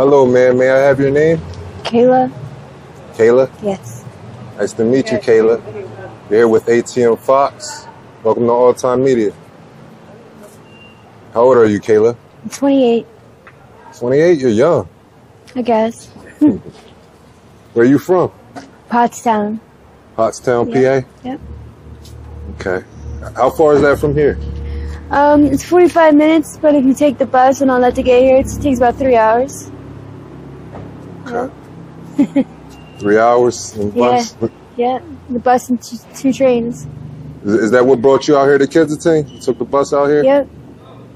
Hello, man. May I have your name? Kayla? Kayla? Yes. Nice to meet you, Kayla. You're here with ATM Fox. Welcome to All Time Media. How old are you, Kayla? I'm 28, 28? You're young. I guess. Where are you from? Pottstown. Pottstown, Yeah. PA? Yep. Okay. How far is that from here? Um, it's 45 minutes, but if you take the bus and all that to get here, it takes about three hours. Okay. Three hours in Yeah. bus? Yeah, the bus and two, two trains. Is, is that what brought you out here to Kensington? You took the bus out here? Yep,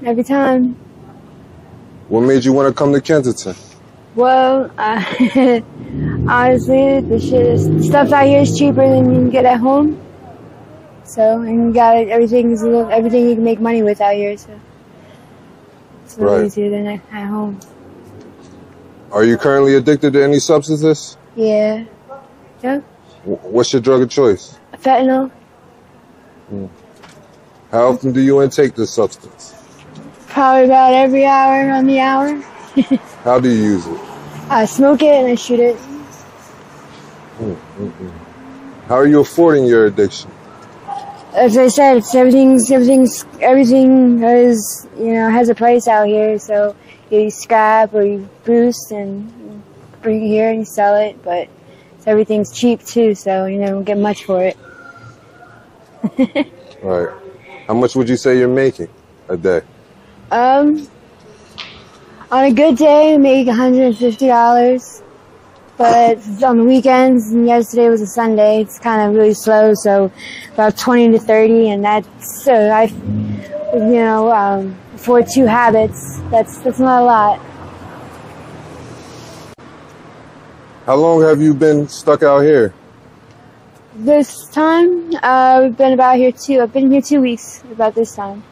every time. What made you want to come to Kensington? Well, uh, honestly, the shit is, stuff out here is cheaper than you can get at home. So, and you got everything's a little, everything you can make money with out here. So, it's a little Right. easier than at home. Are you currently addicted to any substances? Yeah. Yep. Wh- What's your drug of choice? Fentanyl. Hmm. How often do you intake this substance? Probably about every hour on the hour. How do you use it? I smoke it and I shoot it. Hmm, hmm, How are you affording your addiction? As I said, it's everything's everything's everything is you know has a price out here. So you scrap or you boost and bring it here and you sell it, but everything's cheap too. So you don't get much for it. Right. How much would you say you're making a day? Um, on a good day, I make $150. But on the weekends, and yesterday was a Sunday, it's kind of really slow, so about 20 to 30, and that's, so I, you know, um, for two habits, that's, that's not a lot. How long have you been stuck out here? This time, uh, we've been about here two, I've been here two weeks about this time.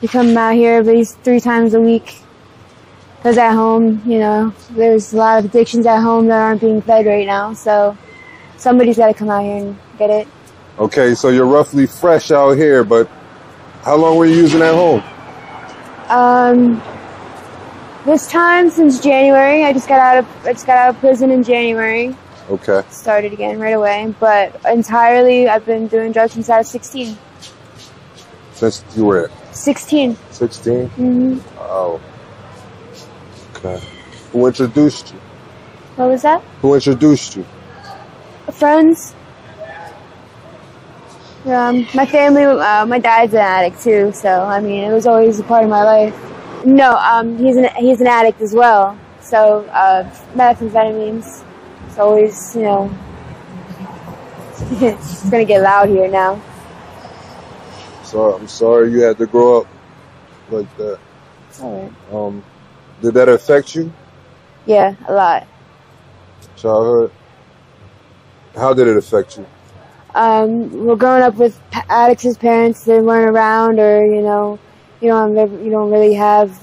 We come out here at least three times a week. Because at home, you know, there's a lot of addictions at home that aren't being fed right now. So somebody's got to come out here and get it. Okay, so you're roughly fresh out here, but how long were you using at home? Um, this time since January, I just got out of I just got out of prison in January. Okay. Started again right away. But entirely, I've been doing drugs since I was 16. Since you were at 16. 16? hmm Oh. Okay. Who introduced you? What was that? Who introduced you? Friends. Um, my family, uh, my dad's an addict too, so I mean, it was always a part of my life. No, um, he's an he's an addict as well. So uh, methamphetamines. It's always, you know, it's gonna get loud here now. So I'm sorry you had to grow up like that. All right. Um, did that affect you, Yeah, a lot. childhood? How did it affect you? Um, well, growing up with addicts as parents, they weren't around, or you know, you don't have- you don't really have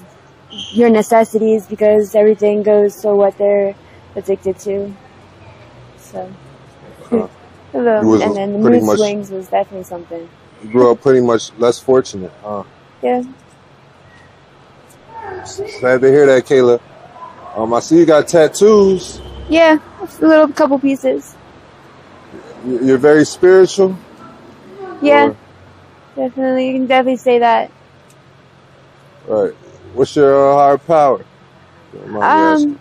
your necessities because everything goes to what they're addicted to. So, Huh. And then the mood much- swings was definitely something. You grew up pretty much less fortunate, huh? Yeah. Glad to hear that, Kayla. Um, I see you got tattoos. Yeah, a little couple pieces. You- You're very spiritual. Yeah, Or- definitely. You can definitely say that. right. What's your uh, higher power? Don't mind me asking. Um,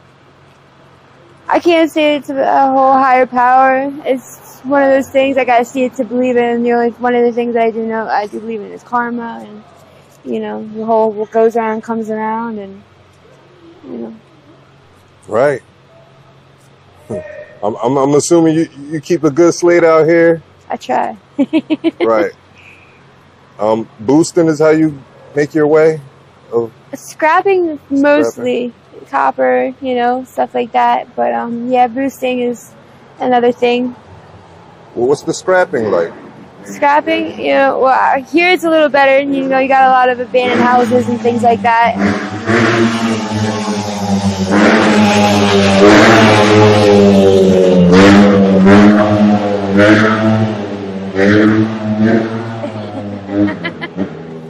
I can't say it's a whole higher power. It's one of those things I gotta see it to believe in. The only one of the things I do know I do believe in is karma, and you know the whole what goes around comes around, and you know. Right. I'm, I'm, I'm assuming you, you keep a good slate out here. I try. Right. Um, boosting is how you make your way. Oh, Scrapping mostly copper, you know, stuff like that. But um, yeah, boosting is another thing. well, what's the scrapping like? Scrapping, you know, well, here it's a little better. And you know, you got a lot of abandoned houses and things like that.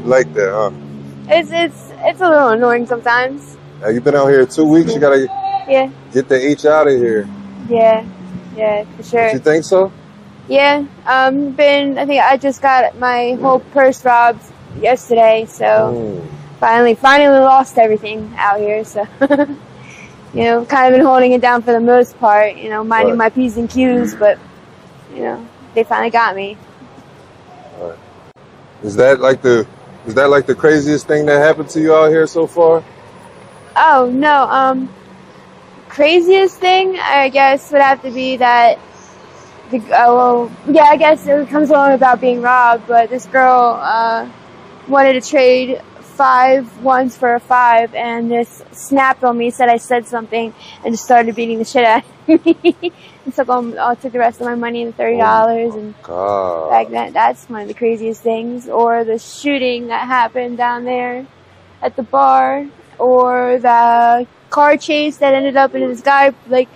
Like that, huh? It's it's it's a little annoying sometimes. Now, you've been out here two weeks. You gotta Yeah, Get the H out of here. yeah, yeah, for sure. You think so? Yeah, um, been, I think I just got my whole purse robbed yesterday, so Mm. finally, finally lost everything out here, so. you know, kind of been holding it down for the most part, you know, minding Right. my P's and Q's, but, you know, they finally got me. Is that like the is that like the craziest thing that happened to you out here so far? Oh, no, um, craziest thing, I guess, would have to be that the, uh, well, yeah, I guess it comes along about being robbed, but this girl, uh, wanted to trade five ones for a five and just snapped on me, said I said something, and just started beating the shit out of me. and took, uh, took the rest of my money and $30 and God. back then, that's one of the craziest things. Or the shooting that happened down there at the bar, or the car chase that ended up in this guy, like,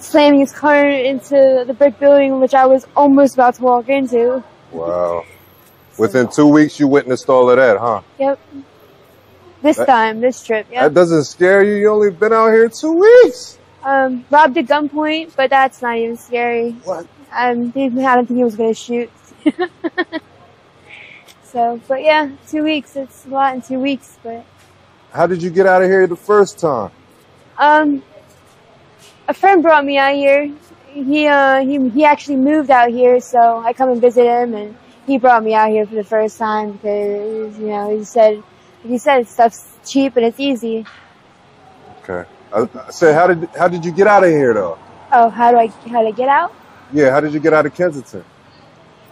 slamming his car into the brick building, which I was almost about to walk into. Wow. Within two weeks, you witnessed all of that, huh? Yep. This That- time, this trip, yeah. That doesn't scare you. You only been out here two weeks. Um, robbed at gunpoint, but that's not even scary. What? Um, I don't think he was gonna shoot. so, but yeah, two weeks, it's a lot in two weeks, but, How did you get out of here the first time? um, a friend brought me out here. He, uh, he, he actually moved out here, so I come and visit him, and he brought me out here for the first time because, you know, he said, he said stuff's cheap and it's easy. Okay. I, I said, how did how did you get out of here though? Oh, how do I, how do I get out? Yeah, how did you get out of Kensington?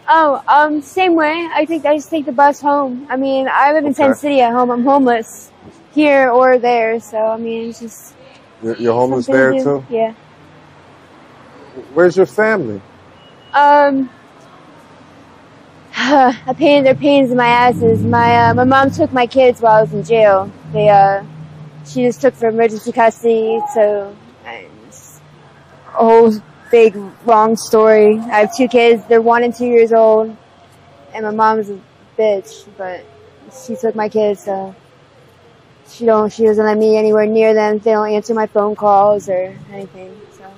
Oh, um, same way. I think I just take the bus home. I mean, I live in Okay. Tent City at home. I'm homeless here or there, so I mean, it's just You're, you're homeless there to too. Yeah. Where's your family? Um, a pain. They're pains in my asses. My uh, my mom took my kids while I was in jail. They uh, she just took for emergency custody. So it's a whole big long story. I have two kids. They're one and two years old, and my mom's a bitch. But she took my kids. So she don't. She doesn't let me anywhere near them. They don't answer my phone calls or anything. So.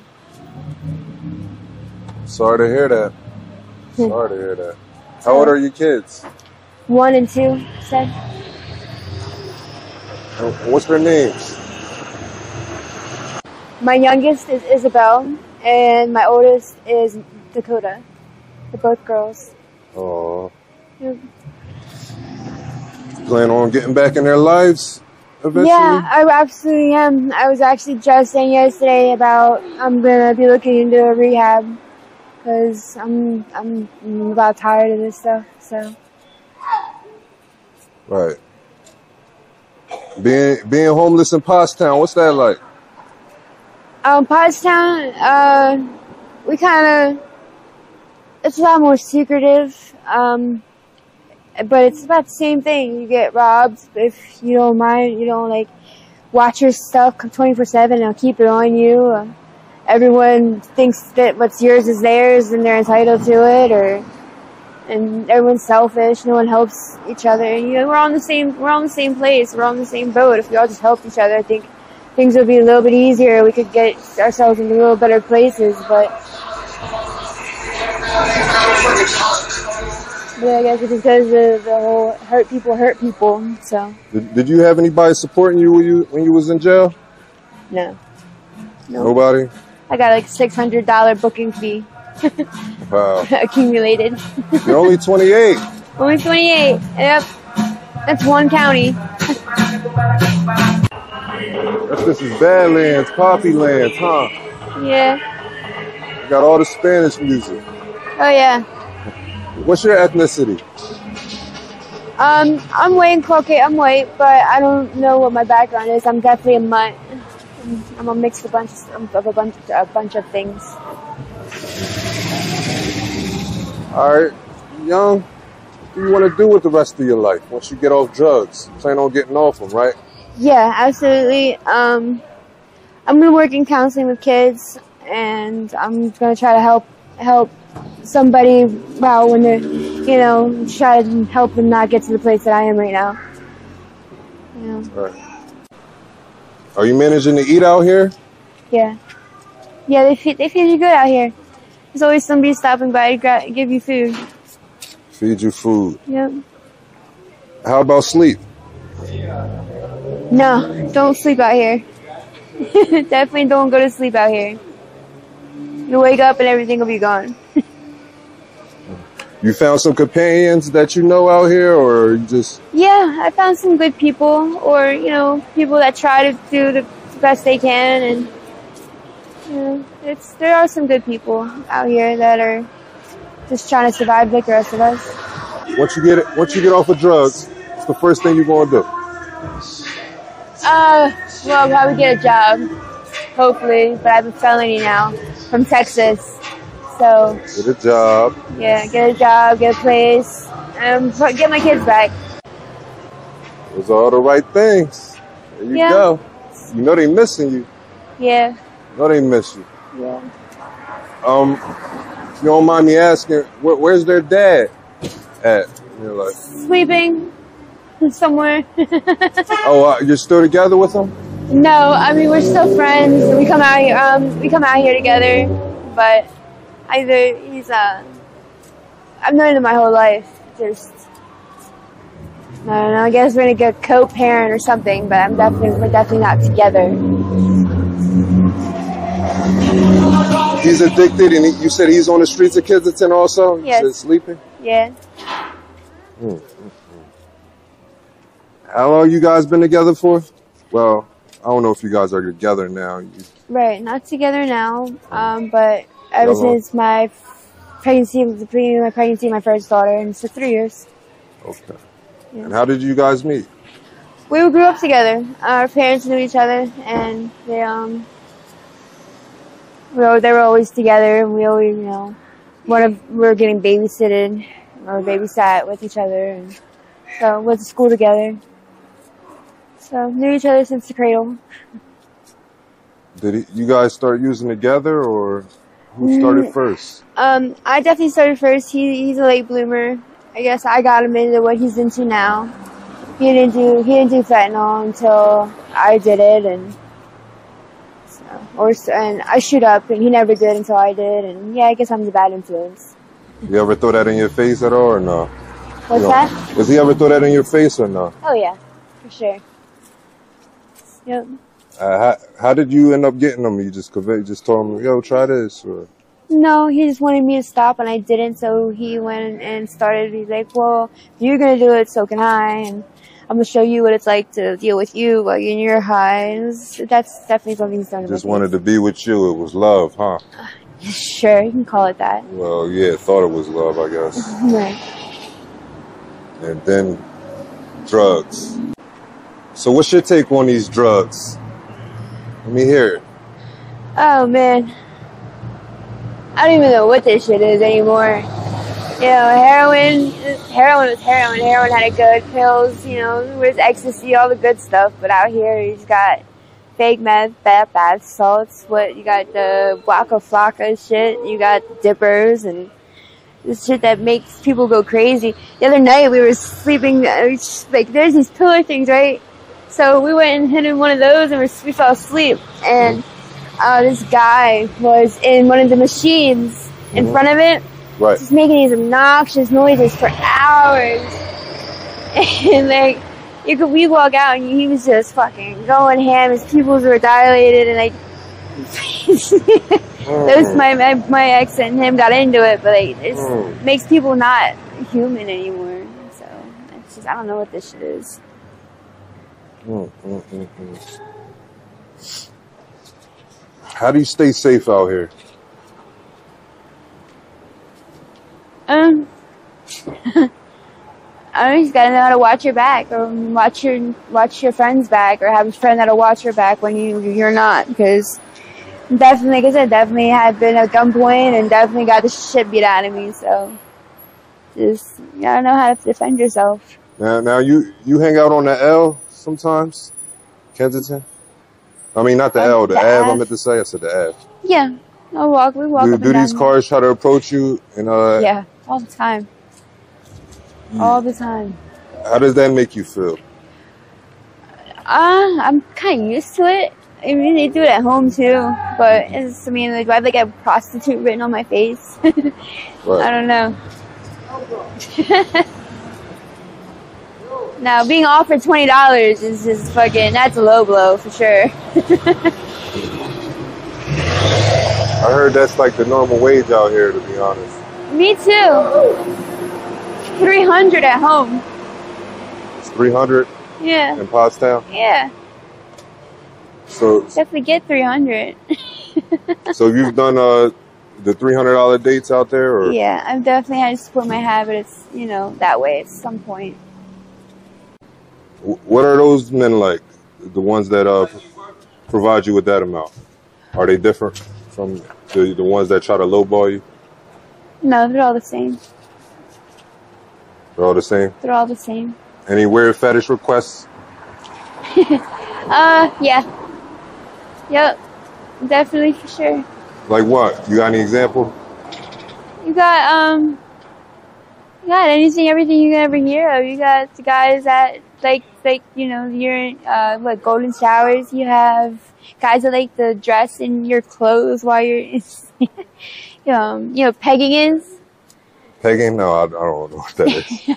Sorry to hear that. Sorry to hear that. How old are your kids? One and two said. Oh, what's their names? My youngest is Isabel, and my oldest is Dakota. They're both girls. Oh, plan on getting back in their lives eventually. Yeah, I absolutely am. I was actually just saying yesterday about I'm gonna be looking into a rehab because I'm I'm about tired of this stuff. So Right. Being being homeless in Pottstown, what's that like? um, Pottstown, uh, we kind of it's a lot more secretive. Um, but it's about the same thing. You get robbed if you don't mind. You don't like watch your stuff 24 seven They'll keep it on you. Uh, everyone thinks that what's yours is theirs and they're entitled to it, or and everyone's selfish. No one helps each other. You know, we're on the same we're on the same place. We're on the same boat. If we all just helped each other, I think things would be a little bit easier. We could get ourselves into a little better places, but. But I guess it's because of the whole hurt people hurt people. So Did, did you have anybody supporting you when you when you was in jail? no, no. Nobody. I got like six hundred dollar booking fee Wow. accumulated. You're only 28. Only twenty eight. Yep, that's one county. This is Badlands, Poppy Lands, huh? Yeah. You got all the Spanish music. Oh yeah. What's your ethnicity? Um, I'm white and Caucasian. I'm white, but I don't know what my background is. I'm definitely a mutt. I'm a mixed a bunch of, of a bunch a bunch of things. All right, young. What do you want to do with the rest of your life once you get off drugs? Plan on getting off them, right? Yeah, absolutely. Um, I'm gonna work in counseling with kids, and I'm gonna try to help help somebody out when they're, you know, try to help them not get to the place that I am right now. You know. Right. Are you managing to eat out here? Yeah. Yeah, they feed, they feed you good out here. There's always somebody stopping by to gra- give you food. Feed you food. Yep. How about sleep? No, don't sleep out here. Definitely don't go to sleep out here. You wake up and everything will be gone. You found some companions that you know out here, or just Yeah, I found some good people, or you know, people that try to do the best they can, and you know, it's there are some good people out here that are just trying to survive like the rest of us. once you get it, once you get off of drugs, it's the first thing you're gonna do. Uh, well, I'll probably get a job, hopefully, but I have a felony now from Texas, so Get a job. yeah, get a job, get a place, and pro- get my kids back. Those are all the right things. There you Yeah. go. You know they missing you. Yeah, You know they miss you. yeah. Um, if you don't mind me asking, where, where's their dad at? You're like, Sleeping somewhere. oh, uh, you're still together with them? No, I mean we're still friends. We come out here. Um, we come out here together, but either he's uh, I've known him my whole life. Just I don't know. I guess we're gonna get co-parent or something, but I'm definitely we're definitely not together. He's addicted, and he, you said he's on the streets of Kensington also. Yes. sleeping. Yeah. How long you guys been together for? Well, I don't know if you guys are together now. You, Right. Not together now. Um, but ever since my pregnancy, the beginning of my pregnancy, my first daughter, and it's for three years. okay. Yeah. And how did you guys meet? we grew up together. Our parents knew each other, and they um, we were, they were always together, and we always, you know, one of we were getting babysitted or babysat with each other, and so went to school together. So knew each other since the cradle. Did he, you guys start using together, or who started Mm. first? Um, I definitely started first. He he's a late bloomer. I guess I got him into what he's into now. He didn't do he didn't do fentanyl until I did it, and so or and I shoot up, and he never did until I did, and yeah, I guess I'm the bad influence. You ever throw that in your face at all, or no? What's You know, that? Does he ever throw that in your face, or no? Oh yeah, for sure. Yep. Uh, how, how did you end up getting them? You just convey, just told him, yo, try this, or No, he just wanted me to stop, and I didn't. So he went and started. He's like, "Well, if you're gonna do it, so can I." And I'm gonna show you what it's like to deal with you while you're in your high. And it was- that's definitely something he's done. just wanted to be with you? It was love, huh? Sure, you can call it that. Well, yeah, thought it was love, I guess. Right. And then drugs. So, what's your take on these drugs? Let me hear it. Oh man, I don't even know what this shit is anymore. You know, heroin, heroin was heroin. Heroin had a good pills. You know, there's ecstasy, all the good stuff. But out here, you just got fake meth, bath, bath salts. What you got the Waka Flocka shit. You got dippers and this shit that makes people go crazy. The other night we were sleeping, uh, like there's these pillar things, right? So we went and hit in one of those and we, fell asleep. And uh, this guy was in one of the machines in Mhm. front of it, Right. just making these obnoxious noises for hours. And like, you could we walk out and he was just fucking going ham. His pupils were dilated and like. Those my, my my ex and him got into it, but like, it Mm. makes people not human anymore. So it's just I don't know what this shit is. Mm, mm, mm. How do you stay safe out here? Um, I you gotta know how to watch your back, or watch your watch your friend's back, or have a friend that'll watch your back when you you're not. Because definitely, like I said, definitely have been at gunpoint and definitely got the shit beat out of me. So just you gotta know how to defend yourself. Now, now you you hang out on the L sometimes, Kensington. I mean, not the Um, L, the, the Ave. I Ave. meant to say. I said the Ave. Yeah, I walk. We walk Do, do these cars try to approach you? And uh, Yeah, all the time. All the time. how does that make you feel? Uh, I'm kind of used to it. I mean, they do it at home too, but it's, I mean, like, do I have like a prostitute written on my face? I don't know. now, being offered twenty dollars is just fucking. That's a low blow for sure. I heard that's like the normal wage out here, to be honest. Me too. Three hundred at home. It's 300 Yeah, in Pottstown. yeah. So, Definitely get three hundred. so you've done uh, the $300 dates out there, or Yeah, I've definitely had to support my habits. You know, that way at some point. Wh- what are those men like? The ones that uh, provide you with that amount? Are they different from the, the ones that try to lowball you? No, they're all the same. They're all the same. They're all the same. Any weird fetish requests? Uh, yeah. Yep. Definitely for sure. Like what? You got any example? You got, um, you got anything, everything you can ever hear of. You got the guys that, like, like, you know, you're, uh, what, golden showers. You have guys that like to dress in your clothes while you're, um, you know, pegging is. Pegging? No, I, I don't know what that is.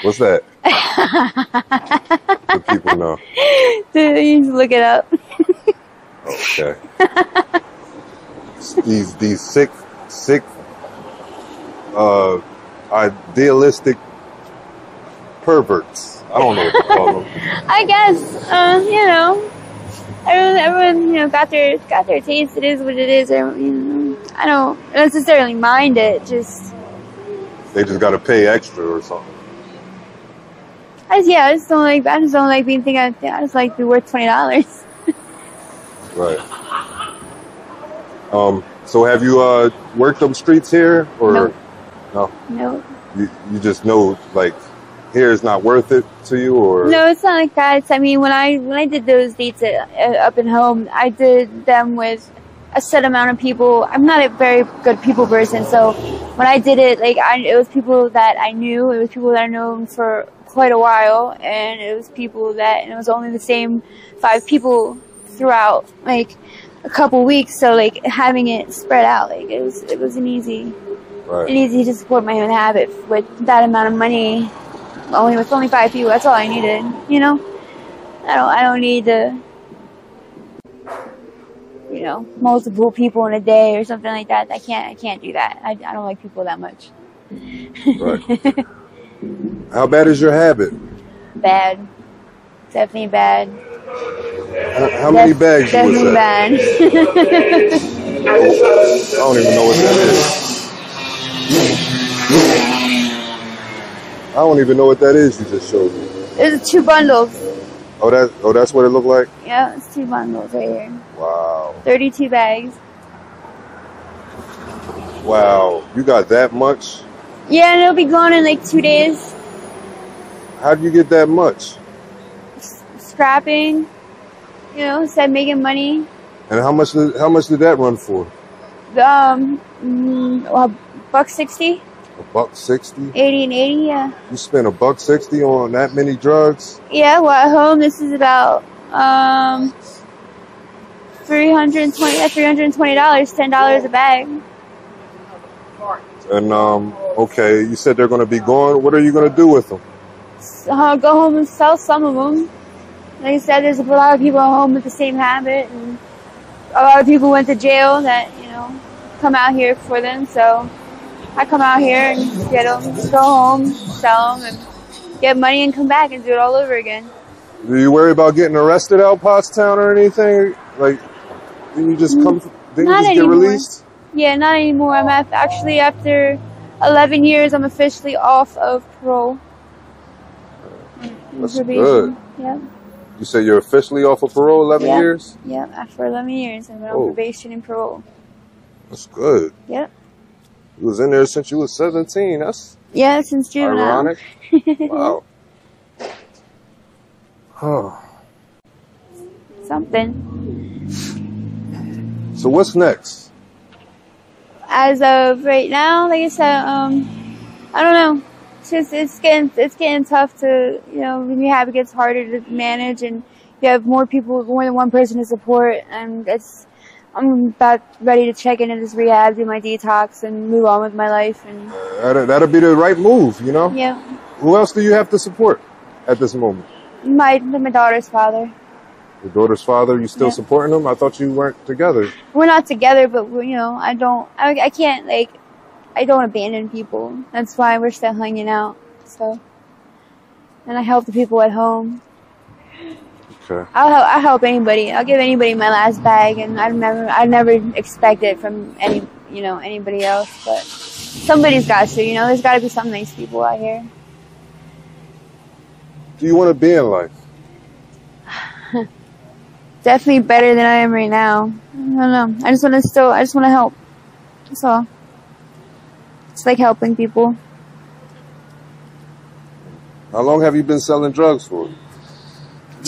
What's that? the people know. Dude, you just look it up. Okay. these these sick sick uh idealistic perverts. I don't know what to call them. I guess, uh, you know, everyone, everyone, you know, got their got their taste. It is what it is. I, don't- you know, I don't necessarily mind it. Just, They just gotta pay extra or something. I just, yeah, I just don't like. I just don't like being thinking. I just like to be worth twenty dollars. Right. Um so have you uh worked them streets here or Nope. no? No, You you just know like here is not worth it to you or no, it's not like that. It's, I mean, when I when I did those dates at, uh, up in home, I did them with a set amount of people. I'm not a very good people person, so when I did it, like I, it was people that I knew. It was people that I known for quite a while, and it was people that and it was only the same five people throughout like a couple weeks. So like having it spread out, like it was it was an easy an right. easy to support my own habit with that amount of money. Oh, only with only five people, that's all I needed. You know, I don't I don't need the you know multiple people in a day or something like that. I can't I can't do that. I, I don't like people that much. Right. How bad is your habit? Bad, definitely bad. How, how many bags you Definitely was that? bad. I don't even know what that is. I don't even know what that is you just showed me. It's two bundles. Oh that oh that's what it looked like? Yeah, it's two bundles right here. Wow. Thirty-two bags. Wow. You got that much? Yeah, and it'll be gone in like two days. How do you get that much? Scrapping. You know, instead of making money. And how much did how much did that run for? Um, mm, well, buck 60, A buck sixty? 80 and 80, yeah. You spent a buck sixty on that many drugs? Yeah, well, at home, this is about, um, 320, yeah, $320, $10 a bag. And um okay, you said they're gonna be gone. What are you gonna do with them? I'll go home and sell some of them. Like I said, there's a lot of people at home with the same habit, and a lot of people went to jail that, you know, come out here for them, so I come out here and get them, go home, sell them, and get money and come back and do it all over again. Do you worry about getting arrested out Pottstown or anything? Like, didn't you just come? Didn't you just anymore. get released? Yeah, not anymore. I'm actually after 11 years, I'm officially off of parole. That's good. Yep, You said you're officially off of parole, eleven Yeah. years. yep. After 11 years, I'm on Oh. probation and parole. That's good. Yep. You was in there since you was seventeen. That's Yeah, since juvenile. ironic. wow. Huh. Something. So what's next? As of right now, like I said, um, I don't know. It's just it's getting it's getting tough to you know when you have it gets harder to manage and you have more people, more than one person to support, and it's. I'm about ready to check into this rehab, do my detox, and move on with my life. And uh, That'll, that'll be the right move, you know? yeah, Who else do you have to support at this moment? my my daughter's father. Your daughter's father, you still Yeah. supporting him? I thought you weren't together. We're not together, but you know, I don't, I, I can't like, I don't abandon people. That's why we're still hanging out. So, and I help the people at home. Okay. I'll help, I'll help anybody. I'll give anybody my last bag, and I never, I never expect it from any, you know, anybody else. But somebody's got to, you know. There's got to be some nice people out here. Do you want to be in life? Definitely better than I am right now. I don't know. I just want to still, I just want to help. That's all. It's like helping people. How long have you been selling drugs for?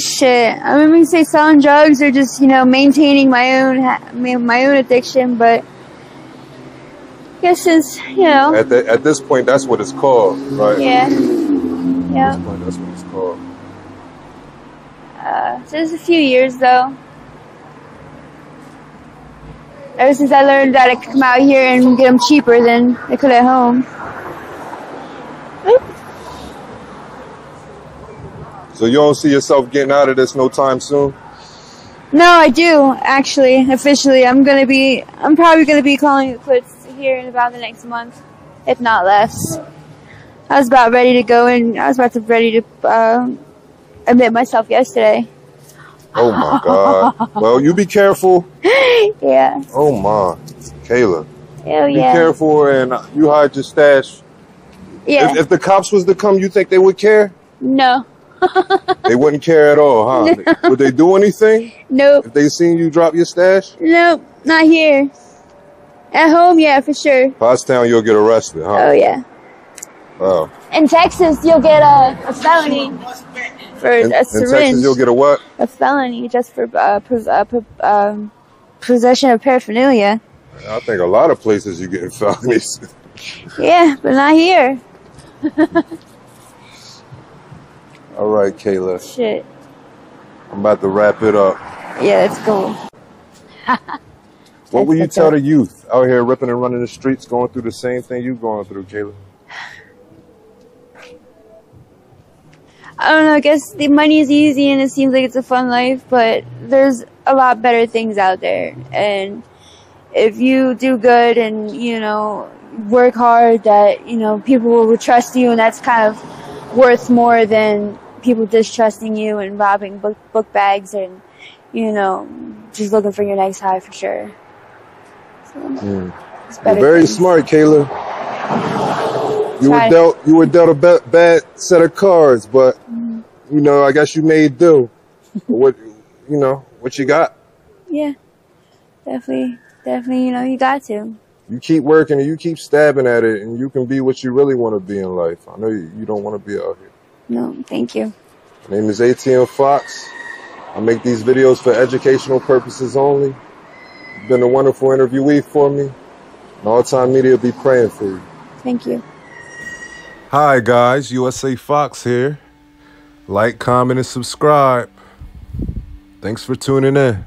Shit, I mean, we say selling drugs or just you know maintaining my own my own addiction, but I guess it's you know At, the, at this point, that's what it's called, right? yeah At yeah. this point, that's what it's called. Uh, just a few years though. Ever since I learned that I could come out here and get them cheaper than I could at home. So you don't see yourself getting out of this no time soon? No, I do actually. Officially, I'm gonna be. I'm probably gonna be calling it quits here in about the next month, if not less. I was about ready to go and I was about to ready to um, admit myself yesterday. Oh my God. well, you be careful. Yeah. Oh my. Kayla. Oh Be yeah. careful and you hide your stash. Yeah. If, if the cops was to come, you think they would care? no. They wouldn't care at all, huh? Would they do anything Nope. if they seen you drop your stash? Nope. Not here. At home, yeah, for sure. Pottstown, you'll get arrested, huh? Oh yeah. Oh. In Texas, you'll get a, a felony for In, a in. Texas, you'll get a what? a felony just for uh, pos- uh, po- um, possession of paraphernalia. I think a lot of places you get felonies. Yeah, but not here. All right, Kayla. Shit. I'm about to wrap it up. Yeah, let's go. What will you tell the youth out here ripping and running the streets, going through the same thing you going through, Kayla? I don't know. I guess the money is easy and it seems like it's a fun life, but there's a lot better things out there. And if you do good and you know work hard, that you know people will trust you, and that's kind of worth more than people distrusting you and robbing book book bags and you know just looking for your next high for sure. So, it's You're very things. smart, Kayla. You were dealt you were dealt a ba- bad set of cards, but Mm-hmm. you know I guess you made do. what you know what you got? Yeah, definitely, definitely. You know, you got to. You keep working and you keep stabbing at it, and you can be what you really want to be in life. I know you, you don't want to be out here. No, thank you. My name is ATM Fox. I make these videos for educational purposes only. You've been a wonderful interviewee for me. And All Time Media be praying for you. Thank you. Hi guys, USA Fox here. Like, comment, and subscribe. Thanks for tuning in.